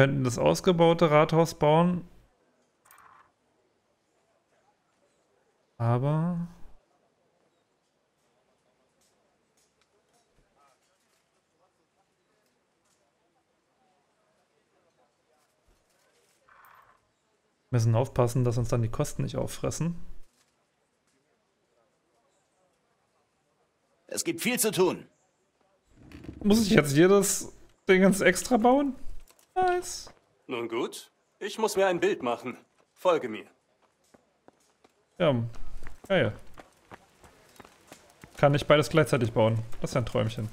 könnten das ausgebaute Rathaus bauen. Aber... Wir müssen aufpassen, dass uns dann die Kosten nicht auffressen. Es gibt viel zu tun. Muss ich jetzt jedes Ding ins extra bauen? Nice. Nun gut, ich muss mir ein Bild machen. Folge mir. Ja, geil. Kann ich beides gleichzeitig bauen. Das ist ja ein Träumchen.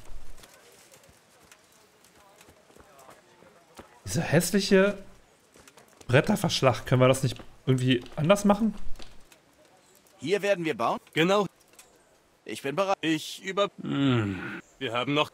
Dieser hässliche Bretterverschlag, können wir das nicht irgendwie anders machen? Hier werden wir bauen? Genau. Ich bin bereit. Ich über... Hm. Wir haben noch...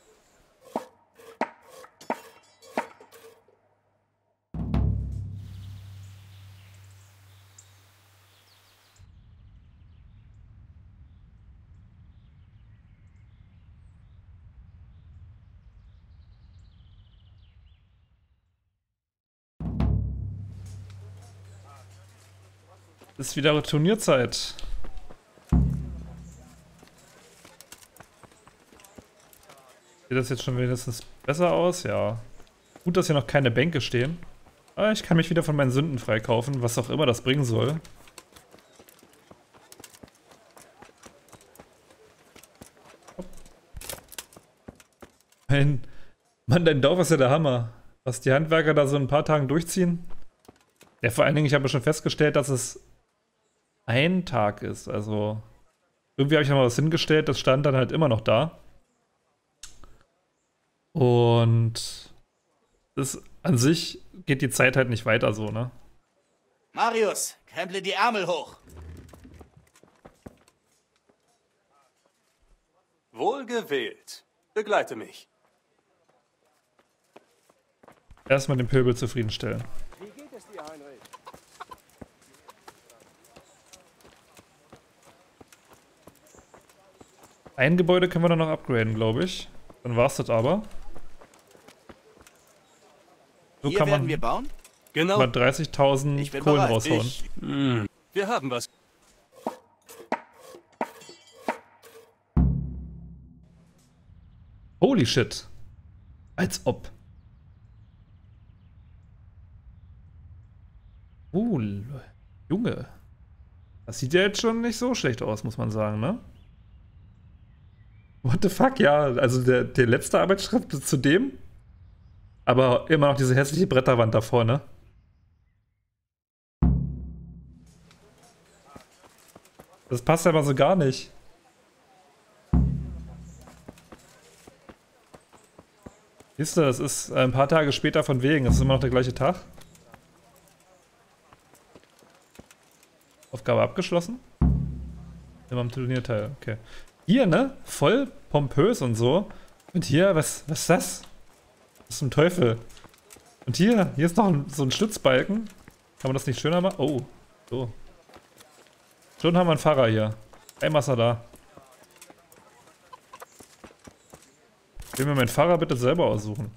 Ist wieder Turnierzeit. Sieht das jetzt schon wenigstens besser aus? Ja. Gut, dass hier noch keine Bänke stehen. Aber ich kann mich wieder von meinen Sünden freikaufen, was auch immer das bringen soll. Mein, Mann, dein Dorf ist ja der Hammer. Was die Handwerker da so ein paar Tagen durchziehen. Ja, vor allen Dingen, ich habe schon festgestellt, dass es ein Tag ist. Also irgendwie habe ich noch mal was hingestellt, das stand dann halt immer noch da. Und das an sich geht die Zeit halt nicht weiter so, ne? Marius, kremple die Ärmel hoch. Wohlgewählt. Begleite mich. Erstmal den Pöbel zufriedenstellen. Wie geht es dir, Heinrich? Ein Gebäude können wir dann noch upgraden, glaube ich. Dann war's das aber. So Hier kann man wir bauen? Genau. mal 30.000 Ich bin Kohlen bereit. raushauen. Ich... Hm. Wir haben was. Holy shit. Als ob. Uh, Junge. Das sieht ja jetzt schon nicht so schlecht aus, muss man sagen, ne? What the fuck, ja. Also der, der letzte Arbeitsschritt bis zu dem. Aber immer noch diese hässliche Bretterwand davor, ne? Das passt aber so gar nicht. Siehst du, das ist ein paar Tage später von wegen. Das ist immer noch der gleiche Tag. Aufgabe abgeschlossen? Immer am Turnier okay. Hier, ne? Voll pompös und so. Und hier, was, was ist das? Was zum Teufel? Und hier, hier ist noch ein, so ein Stützbalken. Kann man das nicht schöner machen? Oh, so. Schon haben wir einen Fahrer hier. Einmal ist er da. Ich will mir meinen Fahrer bitte selber aussuchen.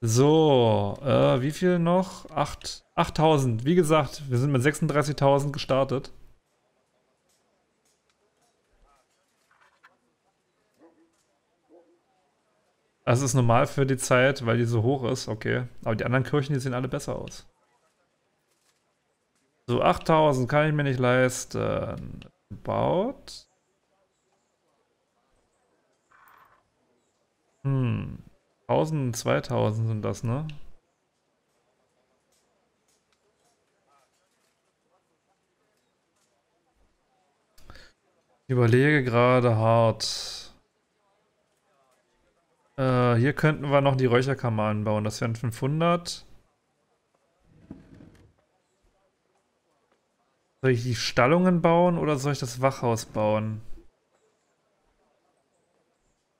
So, äh, wie viel noch? 8, 8000. Wie gesagt, wir sind mit 36.000 gestartet. Das ist normal für die Zeit, weil die so hoch ist, okay. Aber die anderen Kirchen, die sehen alle besser aus. So, 8000 kann ich mir nicht leisten. Baut. Hm. 1000, 2000 sind das, ne? Überlege gerade hart. Äh, hier könnten wir noch die Räucherkammer bauen. Das wären 500. Soll ich die Stallungen bauen oder soll ich das Wachhaus bauen?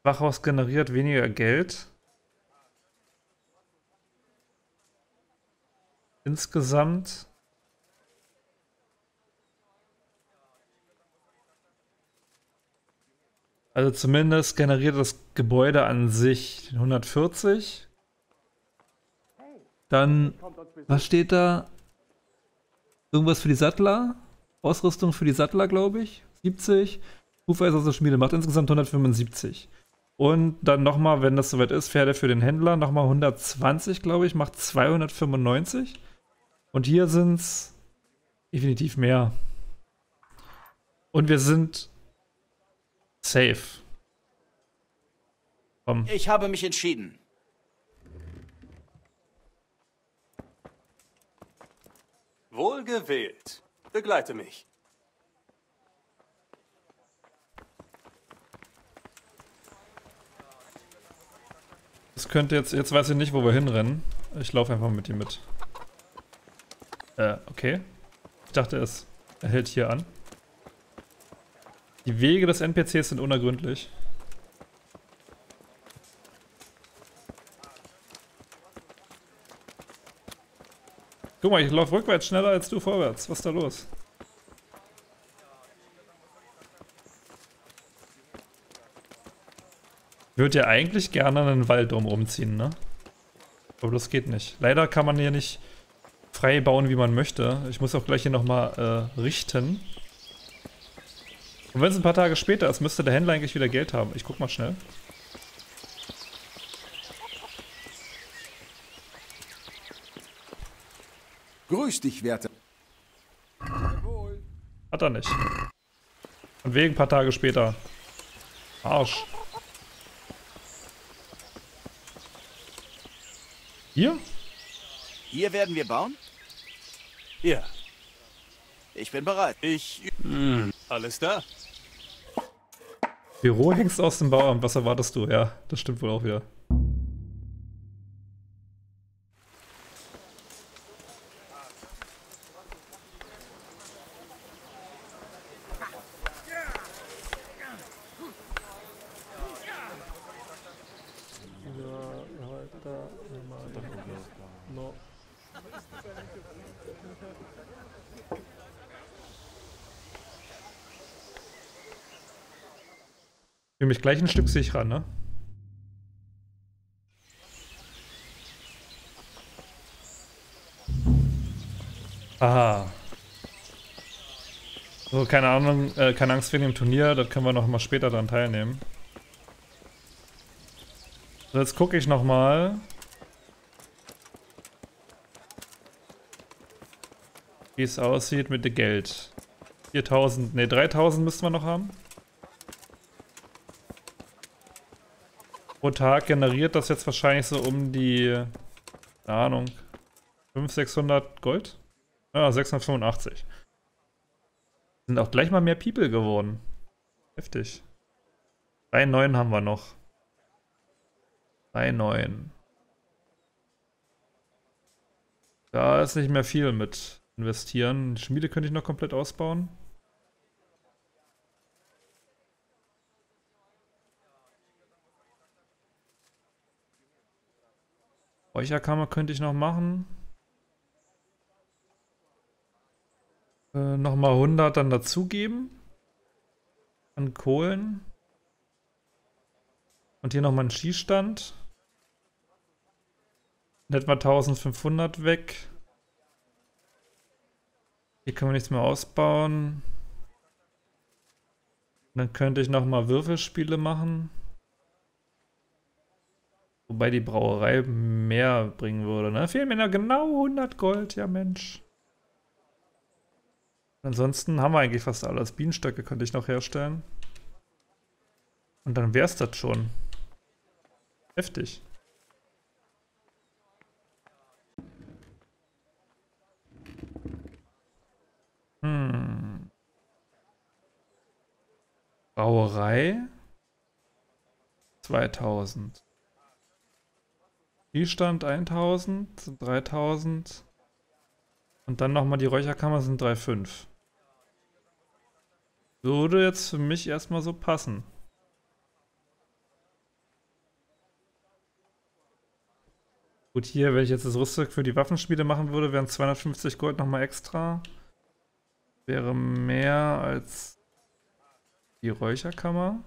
Wachhaus generiert weniger Geld. Insgesamt. Also zumindest generiert das Gebäude an sich 140. Dann, was steht da? Irgendwas für die Sattler? Ausrüstung für die Sattler, glaube ich. 70. Hufeisen aus der Schmiede macht insgesamt 175. Und dann nochmal, wenn das soweit ist, Pferde für den Händler, nochmal 120, glaube ich, macht 295. Und hier sind es definitiv mehr. Und wir sind safe. Komm. Ich habe mich entschieden. Wohlgewählt. Begleite mich. Das könnte jetzt, jetzt weiß ich nicht, wo wir hinrennen. Ich laufe einfach mit ihm mit. Äh, okay. Ich dachte, es er hält hier an. Die Wege des NPCs sind unergründlich. Guck mal, ich laufe rückwärts schneller als du vorwärts. Was ist da los? Ich würde ja eigentlich gerne einen Wald drumherum ziehen, ne? Aber das geht nicht. Leider kann man hier nicht frei bauen, wie man möchte. Ich muss auch gleich hier nochmal äh, richten. Und wenn es ein paar Tage später ist, müsste der Händler eigentlich wieder Geld haben. Ich guck mal schnell. Grüß dich, Werte. Hat er nicht. Und wegen ein paar Tage später. Arsch. Hier? Hier werden wir bauen? Ja. Ich bin bereit. Ich... Hm. Alles da? Büro hängst aus dem Bauamt. Was erwartest du? Ja, das stimmt wohl auch wieder. Für mich gleich ein Stück sicherer, ne? Aha. So, keine Ahnung, äh, keine Angst wegen dem Turnier, das können wir noch mal später dann teilnehmen. So, jetzt gucke ich noch mal. Wie es aussieht mit dem Geld. 4000, ne 3000 müssten wir noch haben. Pro Tag generiert das jetzt wahrscheinlich so um die, keine Ahnung, 500, 600 Gold? Ja, 685. Sind auch gleich mal mehr People geworden. Heftig. Drei neuen haben wir noch. Drei neuen. Da ist nicht mehr viel mit investieren. Die Schmiede könnte ich noch komplett ausbauen. Räucherkammer könnte ich noch machen. Äh, Nochmal 100 dann dazugeben. An Kohlen. Und hier nochmal ein Schießstand. Etwa 1500 weg. Hier können wir nichts mehr ausbauen. dann könnte ich nochmal Würfelspiele machen. Wobei die Brauerei mehr bringen würde, ne? Fehlen mir noch genau 100 Gold, ja Mensch. Ansonsten haben wir eigentlich fast alles. Bienenstöcke könnte ich noch herstellen. Und dann wär's das schon. Heftig. Hm. Brauerei 2000. Spielstand 1000, sind 3000. Und dann nochmal die Räucherkammer sind 3,5. Würde jetzt für mich erstmal so passen. Gut, hier, wenn ich jetzt das Rüstzeug für die Waffenspiele machen würde, wären 250 Gold nochmal extra. Wäre mehr als die Räucherkammer.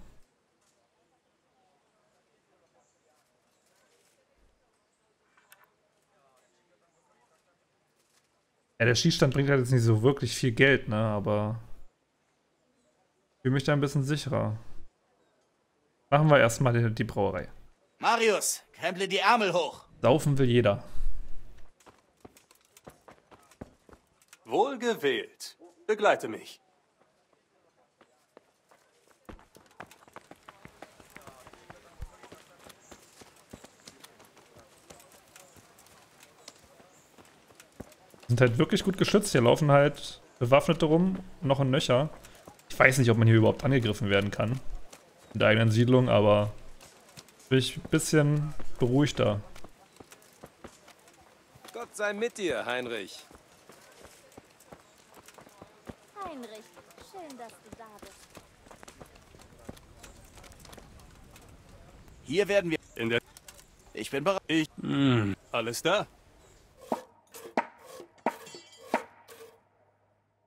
Ja, der Schießstand bringt halt jetzt nicht so wirklich viel Geld, ne, aber ich fühle mich da ein bisschen sicherer. Machen wir erstmal die, die Brauerei. Marius, kremple die Ärmel hoch. Saufen will jeder. Wohl gewählt. Begleite mich. Sind halt wirklich gut geschützt. Hier laufen halt Bewaffnete rum, noch ein Nöcher. Ich weiß nicht, ob man hier überhaupt angegriffen werden kann. In der eigenen Siedlung, aber bin ich ein bisschen beruhigter. Gott sei mit dir, Heinrich. Heinrich, schön, dass du da bist. Hier werden wir... In der... Ich bin bereit. Ich... Alles da?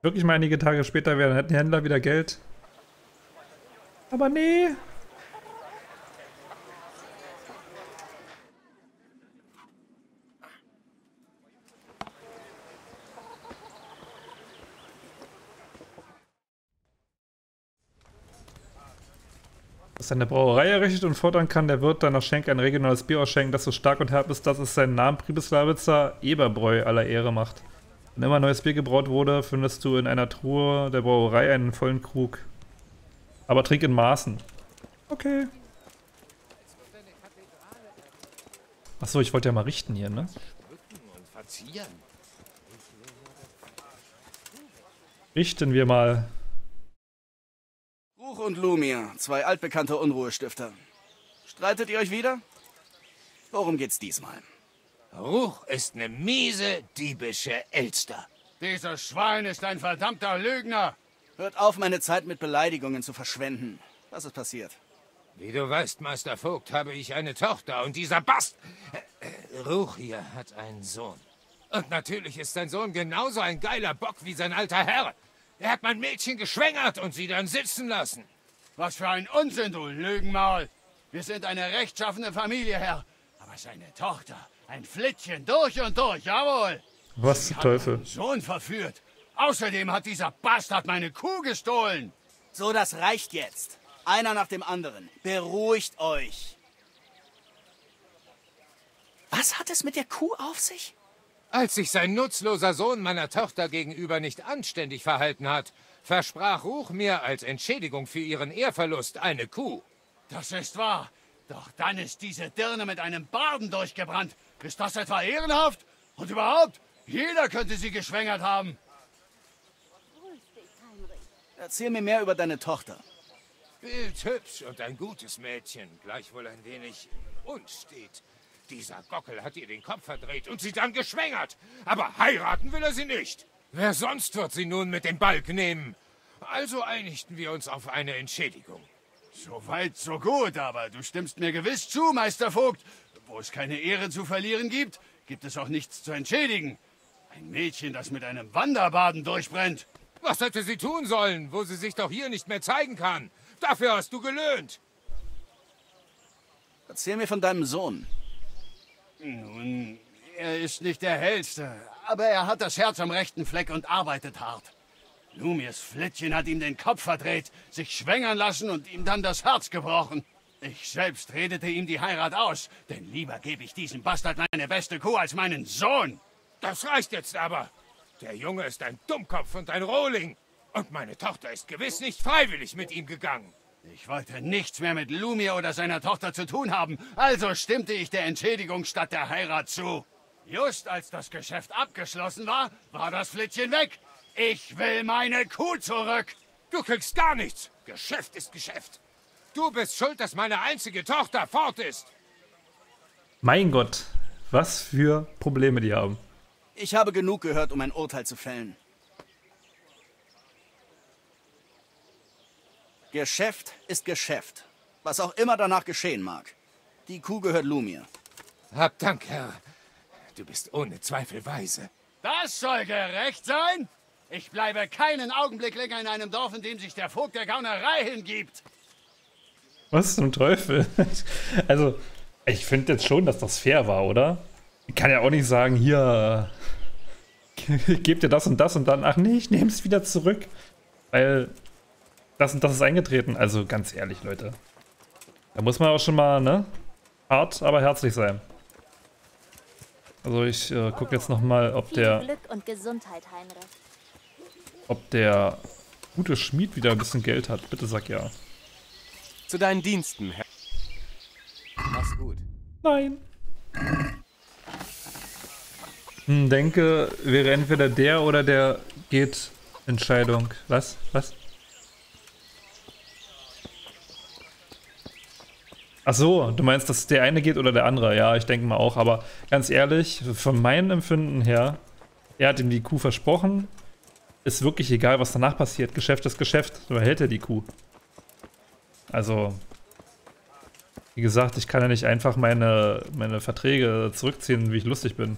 Wirklich mal einige Tage später wären, hätten die Händler wieder Geld. Aber nee. Dass seine Brauerei errichtet und fordern kann, der Wirt dann noch Schenk ein regionales Bier ausschenken, das so stark und herb ist, dass es seinen Namen Pribislawitzer Eberbräu aller Ehre macht. Wenn immer neues Bier gebraut wurde, findest du in einer Truhe der Brauerei einen vollen Krug. Aber trink in Maßen. Okay. Achso, ich wollte ja mal richten hier, ne? Richten wir mal. Ruch und Lumia, zwei altbekannte Unruhestifter. Streitet ihr euch wieder? Worum geht's diesmal? Ruch ist eine miese, diebische Elster. Dieses Schwein ist ein verdammter Lügner. Hört auf, meine Zeit mit Beleidigungen zu verschwenden. Was ist passiert? Wie du weißt, Meister Vogt, habe ich eine Tochter und dieser Bast... Ruch hier hat einen Sohn. Und natürlich ist sein Sohn genauso ein geiler Bock wie sein alter Herr. Er hat mein Mädchen geschwängert und sie dann sitzen lassen. Was für ein Unsinn, du Lügenmaul. Wir sind eine rechtschaffene Familie, Herr. Aber seine Tochter, ein Flittchen durch und durch, jawohl. Was zum Teufel? Meinen Sohn verführt. Außerdem hat dieser Bastard meine Kuh gestohlen. So, das reicht jetzt. Einer nach dem anderen. Beruhigt euch. Was hat es mit der Kuh auf sich? Als sich sein nutzloser Sohn meiner Tochter gegenüber nicht anständig verhalten hat, versprach Ruch mir als Entschädigung für ihren Ehrverlust eine Kuh. Das ist wahr. Doch dann ist diese Dirne mit einem Barden durchgebrannt. Ist das etwa ehrenhaft? Und überhaupt, jeder könnte sie geschwängert haben. Erzähl mir mehr über deine Tochter. Bildhübsch und ein gutes Mädchen, gleichwohl ein wenig unstet. Dieser Gockel hat ihr den Kopf verdreht und sie dann geschwängert. Aber heiraten will er sie nicht. Wer sonst wird sie nun mit dem Balk nehmen? Also einigten wir uns auf eine Entschädigung. So weit, so gut, aber du stimmst mir gewiss zu, Meister Vogt. Wo es keine Ehre zu verlieren gibt, gibt es auch nichts zu entschädigen. Ein Mädchen, das mit einem Wanderbaden durchbrennt. Was hätte sie tun sollen, wo sie sich doch hier nicht mehr zeigen kann? Dafür hast du gelöhnt. Erzähl mir von deinem Sohn. Nun, er ist nicht der hellste, aber er hat das Herz am rechten Fleck und arbeitet hart. Lumirs Flittchen hat ihm den Kopf verdreht, sich schwängern lassen und ihm dann das Herz gebrochen. Ich selbst redete ihm die Heirat aus, denn lieber gebe ich diesem Bastard meine beste Kuh als meinen Sohn. Das reicht jetzt aber. Der Junge ist ein Dummkopf und ein Rohling. Und meine Tochter ist gewiss nicht freiwillig mit ihm gegangen. Ich wollte nichts mehr mit Lumir oder seiner Tochter zu tun haben, also stimmte ich der Entschädigung statt der Heirat zu. Just als das Geschäft abgeschlossen war, war das Flittchen weg. Ich will meine Kuh zurück. Du kriegst gar nichts. Geschäft ist Geschäft. Du bist schuld, dass meine einzige Tochter fort ist. Mein Gott, was für Probleme die haben. Ich habe genug gehört, um ein Urteil zu fällen. Geschäft ist Geschäft. Was auch immer danach geschehen mag. Die Kuh gehört Lumir. Hab Dank, Herr. Du bist ohne Zweifel weise. Das soll gerecht sein? Ich bleibe keinen Augenblick länger in einem Dorf, in dem sich der Vogt der Gaunerei hingibt. Was zum Teufel? Also, ich finde jetzt schon, dass das fair war, oder? Ich kann ja auch nicht sagen, hier, ich gebe dir das und das und dann, ach nee, ich nehme es wieder zurück. Weil das und das ist eingetreten. Also ganz ehrlich, Leute. Da muss man auch schon mal, ne? Hart, aber herzlich sein. Also ich äh, gucke jetzt nochmal, ob der, Glück und Gesundheit, Heinrich. Ob der gute Schmied wieder ein bisschen Geld hat. Bitte sag ja. Zu deinen Diensten, Herr. Mach's gut. Nein. Hm, denke, wäre entweder der oder der geht Entscheidung. Was? Was? Ach so, du meinst, dass der eine geht oder der andere? Ja, ich denke mal auch. Aber ganz ehrlich, von meinem Empfinden her, er hat ihm die Kuh versprochen. Ist wirklich egal, was danach passiert. Geschäft ist Geschäft. So erhält er die Kuh. Also, wie gesagt, ich kann ja nicht einfach meine, meine Verträge zurückziehen, wie ich lustig bin.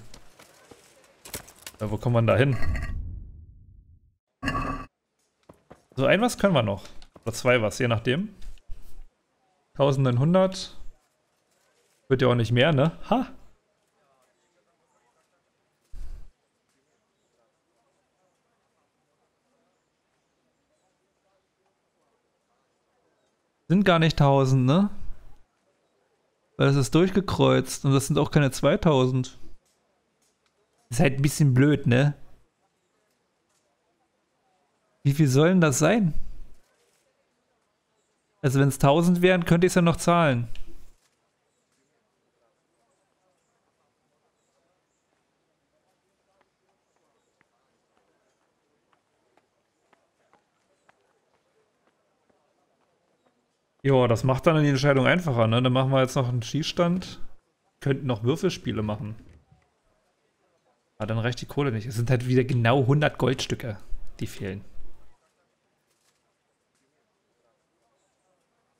Ja, wo kommt man da hin? So, ein was können wir noch. Oder zwei was, je nachdem. 1900. Wird ja auch nicht mehr, ne? Ha! Sind gar nicht 1000, ne? Weil es ist durchgekreuzt und das sind auch keine 2000. Ist halt ein bisschen blöd, ne? Wie viel sollen das sein? Also wenn es 1000 wären, könnte ich es ja noch zahlen. Ja, das macht dann die Entscheidung einfacher, ne? Dann machen wir jetzt noch einen Schießstand. Könnten noch Würfelspiele machen. Aber dann reicht die Kohle nicht. Es sind halt wieder genau 100 Goldstücke, die fehlen.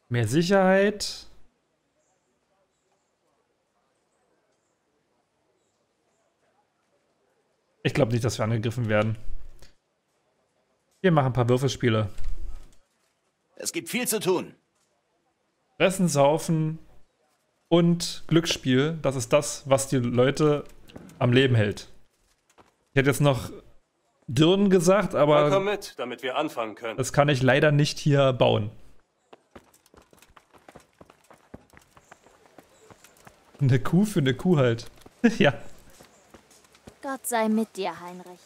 Mehr Sicherheit. Ich glaube nicht, dass wir angegriffen werden. Wir machen ein paar Würfelspiele. Es gibt viel zu tun. Fressen, saufen und Glücksspiel. Das ist das, was die Leute am Leben hält. Ich hätte jetzt noch Dirnen gesagt, Dann komm aber mit, damit wir anfangen können. das kann ich leider nicht hier bauen. Eine Kuh für eine Kuh halt. ja. Gott sei mit dir, Heinrich.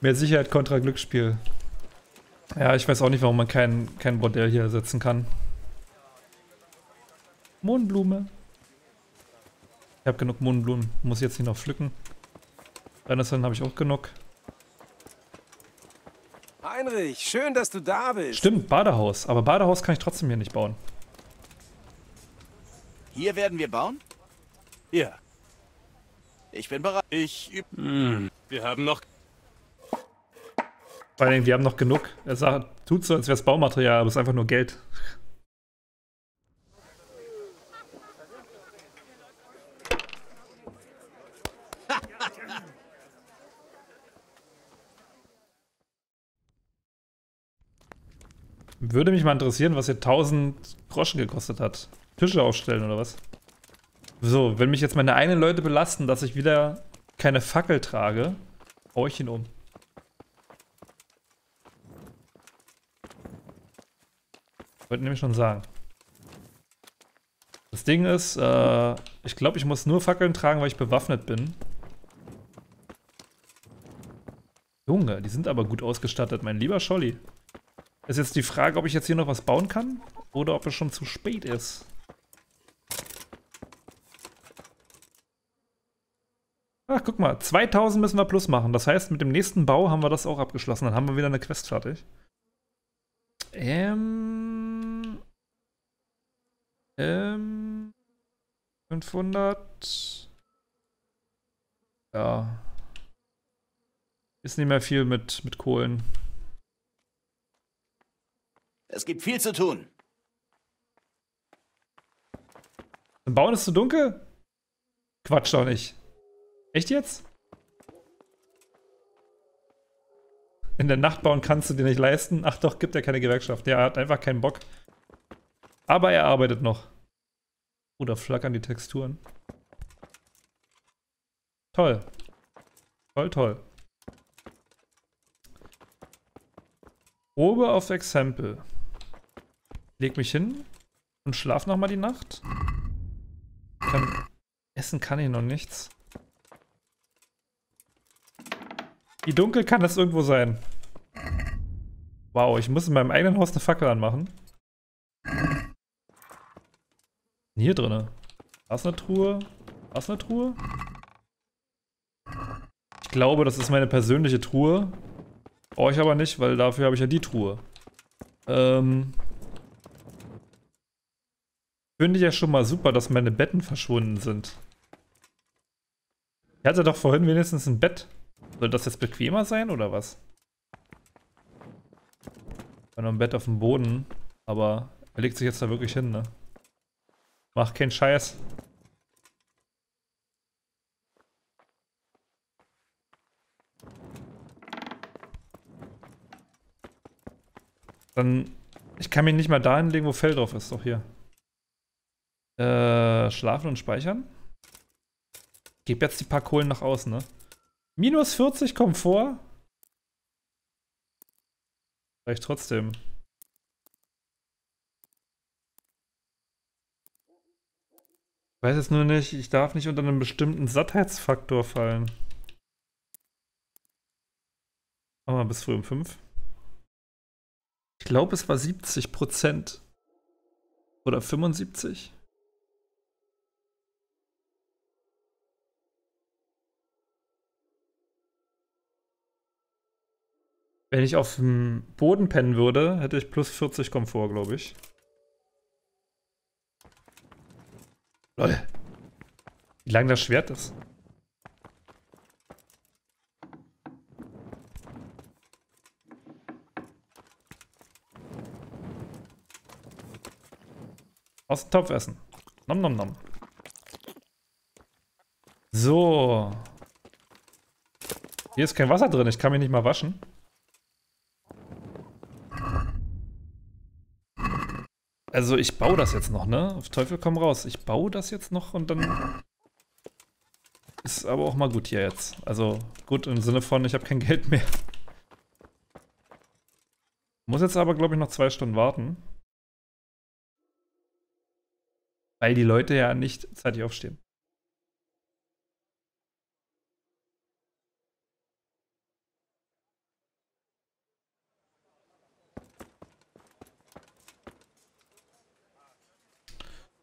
Mehr Sicherheit kontra Glücksspiel. Ja, ich weiß auch nicht, warum man kein, kein Bordell hier setzen kann. Mohnblume. Ich habe genug Mohnblumen. Muss jetzt nicht noch pflücken. Brennnesseln habe ich auch genug. Heinrich, schön, dass du da bist. Stimmt, Badehaus. Aber Badehaus kann ich trotzdem hier nicht bauen. Hier werden wir bauen? Ja, Ich bin bereit. ich üb. Hm, wir haben noch. Vor allem, wir haben noch genug. Er sagt, tut so, als wäre es Baumaterial, aber es ist einfach nur Geld. Würde mich mal interessieren, was hier 1000 Groschen gekostet hat. Tische aufstellen oder was? So, wenn mich jetzt meine eigenen Leute belasten, dass ich wieder keine Fackel trage, hau ich ihn um. Wollte nämlich schon sagen. Das Ding ist, äh, ich glaube, ich muss nur Fackeln tragen, weil ich bewaffnet bin. Junge, die sind aber gut ausgestattet, mein lieber Scholli. Ist jetzt die Frage, ob ich jetzt hier noch was bauen kann oder ob es schon zu spät ist. Ach, guck mal, 2000 müssen wir plus machen. Das heißt, mit dem nächsten Bau haben wir das auch abgeschlossen. Dann haben wir wieder eine Quest fertig. Ähm. Ähm. 500. Ja. Ist nicht mehr viel mit, mit Kohlen. Es gibt viel zu tun. Im Bauen ist zu dunkel? Quatsch doch nicht. Echt jetzt? In der Nacht bauen kannst du dir nicht leisten. Ach doch, gibt ja keine Gewerkschaft. Der hat einfach keinen Bock. Aber er arbeitet noch. Oder oh, flackern die Texturen. Toll. Toll, toll. Probe auf Exempel. Leg mich hin und schlaf noch mal die Nacht. Kann, essen kann ich noch nichts. Wie dunkel kann das irgendwo sein? Wow, ich muss in meinem eigenen Haus eine Fackel anmachen. Hier drinne. Da ist eine Truhe. Da ist eine Truhe. Ich glaube, das ist meine persönliche Truhe. Brauche ich aber nicht, weil dafür habe ich ja die Truhe. Ähm. Finde ich ja schon mal super, dass meine Betten verschwunden sind. Ich hatte doch vorhin wenigstens ein Bett. Soll das jetzt bequemer sein oder was? War noch ein Bett auf dem Boden, aber er legt sich jetzt da wirklich hin, ne? Mach keinen Scheiß. Dann, ich kann mich nicht mal da hinlegen, wo Fell drauf ist, doch hier. Äh, schlafen und speichern. Gebe jetzt die paar Kohlen nach außen, ne? Minus 40 Komfort. Reicht trotzdem. Ich weiß jetzt nur nicht, ich darf nicht unter einem bestimmten Sattheitsfaktor fallen. Wir bis früh um 5. Ich glaube, es war 70 Prozent. Oder 75. Wenn ich auf dem Boden pennen würde, hätte ich plus 40 Komfort, glaube ich. Lol. Wie lang das Schwert ist. Aus dem Topf essen. Nom nom nom. So. Hier ist kein Wasser drin, ich kann mich nicht mal waschen. Also ich baue das jetzt noch, ne? Auf Teufel komm raus. Ich baue das jetzt noch und dann ist aber auch mal gut hier jetzt. Also gut im Sinne von, ich habe kein Geld mehr. Muss jetzt aber, glaube ich, noch zwei Stunden warten. Weil die Leute ja nicht zeitig aufstehen.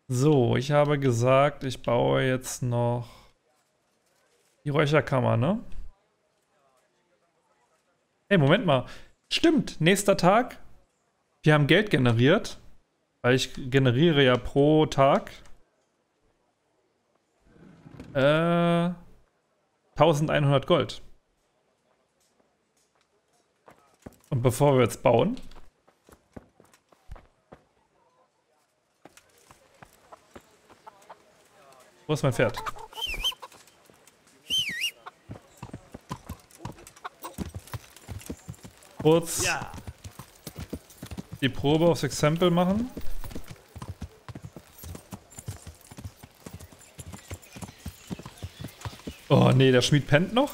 So, ich habe gesagt, ich baue jetzt noch die Räucherkammer, ne? Hey, Moment mal. Stimmt, nächster Tag. Wir haben Geld generiert. Weil ich generiere ja pro Tag äh, 1100 Gold. Und bevor wir jetzt bauen, Wo ist mein Pferd? Kurz ja. die Probe aufs Exempel machen. Oh nee, der Schmied pennt noch.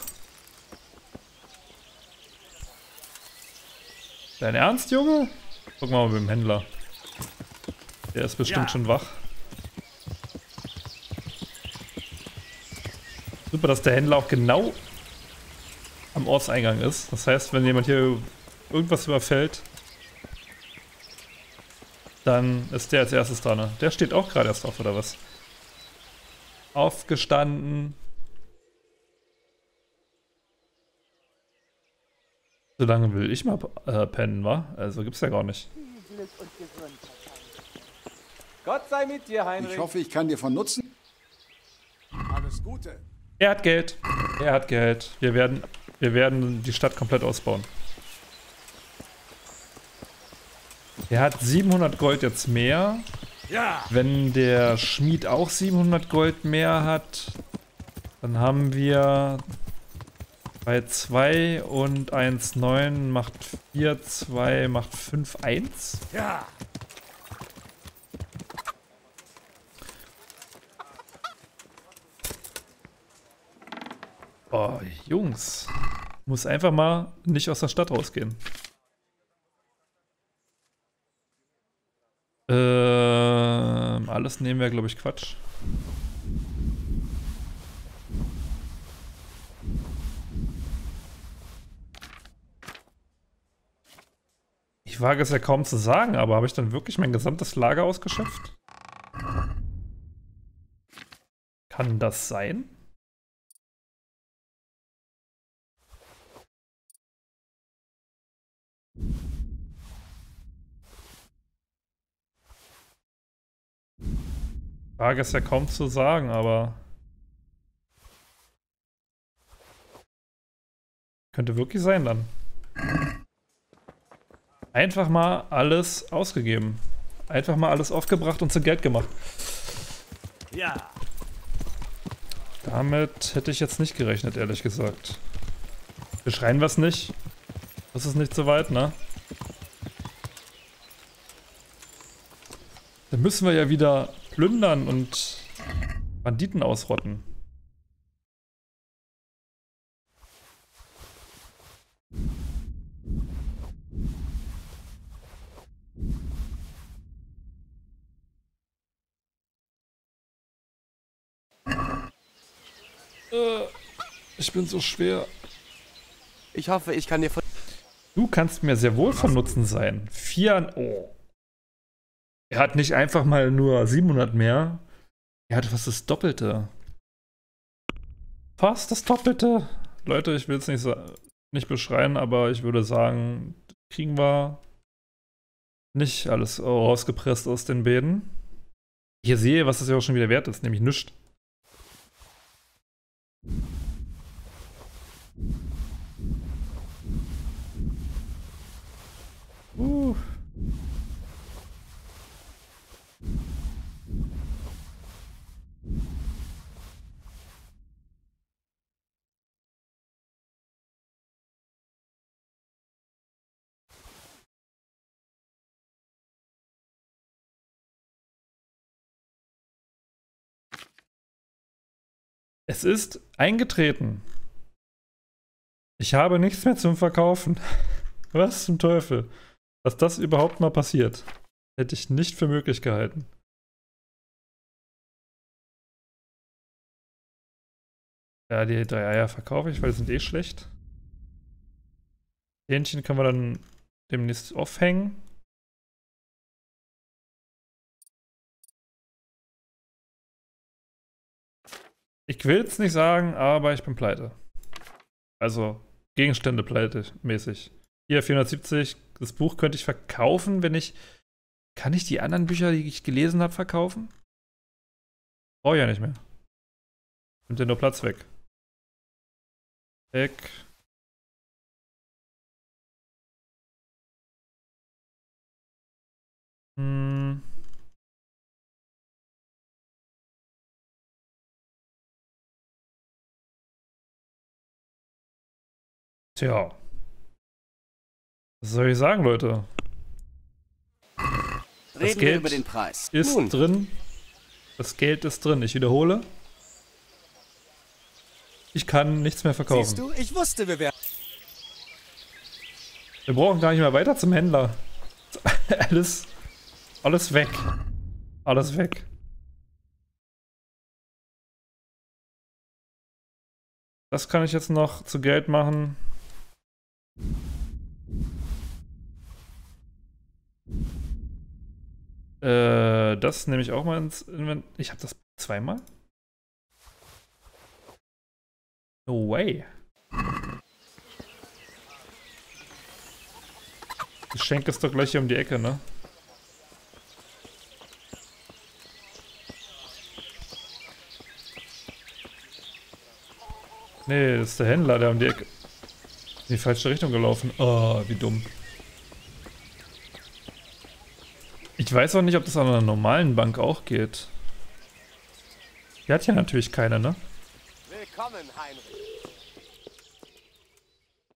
Dein Ernst, Junge? Guck mal mit dem Händler. Der ist bestimmt ja. schon wach. Super, dass der Händler auch genau am Ortseingang ist. Das heißt, wenn jemand hier irgendwas überfällt, dann ist der als erstes dran. Ne? Der steht auch gerade erst auf, oder was? Aufgestanden. So lange will ich mal äh, pennen, wa? Also gibt's ja gar nicht. Gott sei mit dir, Heinrich. Ich hoffe, ich kann dir von Nutzen. Alles Gute. Er hat Geld. Er hat Geld. Wir werden, wir werden die Stadt komplett ausbauen. Er hat 700 Gold jetzt mehr. Ja. Wenn der Schmied auch 700 Gold mehr hat, dann haben wir bei 2 und 1,9 macht 4, 2 macht 5, 1. Ja. Oh, Jungs. Muss einfach mal nicht aus der Stadt rausgehen. Ähm, alles nehmen wir, glaube ich, Quatsch. Ich wage es ja kaum zu sagen, aber habe ich dann wirklich mein gesamtes Lager ausgeschöpft? Kann das sein? Frage ist ja kaum zu sagen, aber könnte wirklich sein dann. Einfach mal alles ausgegeben. Einfach mal alles aufgebracht und zu Geld gemacht. Ja. Damit hätte ich jetzt nicht gerechnet, ehrlich gesagt. Beschreien wir es nicht. Das ist nicht so weit, ne? Dann müssen wir ja wieder plündern und Banditen ausrotten. Äh, ich bin so schwer. Ich hoffe, ich kann dir von. Du kannst mir sehr wohl von Nutzen sein. Vier. Oh. Er hat nicht einfach mal nur 700 mehr. Er hat fast das Doppelte. Fast das Doppelte. Leute, ich will es nicht, nicht beschreien, aber ich würde sagen, kriegen wir nicht alles rausgepresst aus den Bäden. Hier sehe, was das ja auch schon wieder wert ist, nämlich nichts. Es ist eingetreten. Ich habe nichts mehr zum Verkaufen. Was zum Teufel? Dass das überhaupt mal passiert, hätte ich nicht für möglich gehalten. Ja, die drei Eier verkaufe ich, weil die sind eh schlecht. Hähnchen können wir dann demnächst aufhängen. Ich will es nicht sagen, aber ich bin pleite. Also Gegenstände pleite mäßig. Hier 470, das Buch könnte ich verkaufen, wenn ich. Kann ich die anderen Bücher, die ich gelesen habe, verkaufen? Brauche ich ja nicht mehr. Nimmt ja nur Platz weg. Weg. Hm. Tja. Was soll ich sagen, Leute? Das Reden wir Geld über den Preis. ist Nun. drin. Das Geld ist drin. Ich wiederhole. Ich kann nichts mehr verkaufen. Siehst du, ich wusste, wir wären. Wir brauchen gar nicht mehr weiter zum Händler. alles, alles weg. Alles weg. Das kann ich jetzt noch zu Geld machen. Äh, das nehme ich auch mal ins Invent. Ich habe das zweimal? No way. Geschenk ist doch gleich hier um die Ecke, ne? Nee, das ist der Händler, der um die Ecke. In die falsche Richtung gelaufen. Oh, wie dumm. Ich weiß auch nicht, ob das an einer normalen Bank auch geht. Die hat ja natürlich keine, ne? Willkommen, Heinrich.